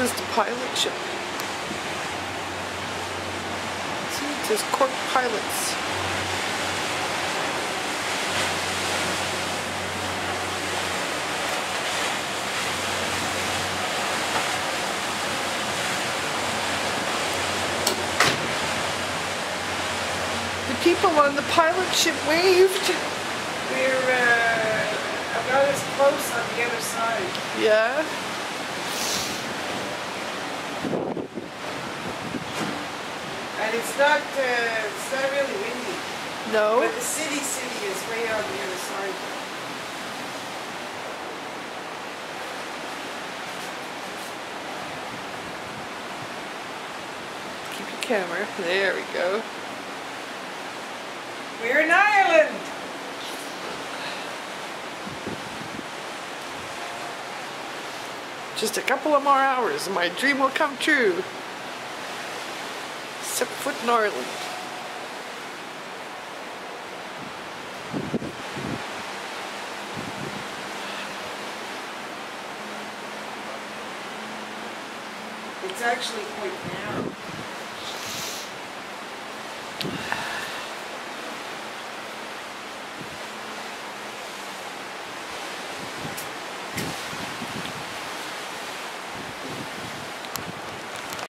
Is the pilot ship. See, it says Cork Pilots. The people on the pilot ship waved. We're uh, about as close on the other side. Yeah. And it's not, uh, it's not really windy. No. But the city city is way out on the other side. Keep your camera. There we go. We're in Ireland! Just a couple of more hours and my dream will come true. Except gnarly It's actually quite narrow.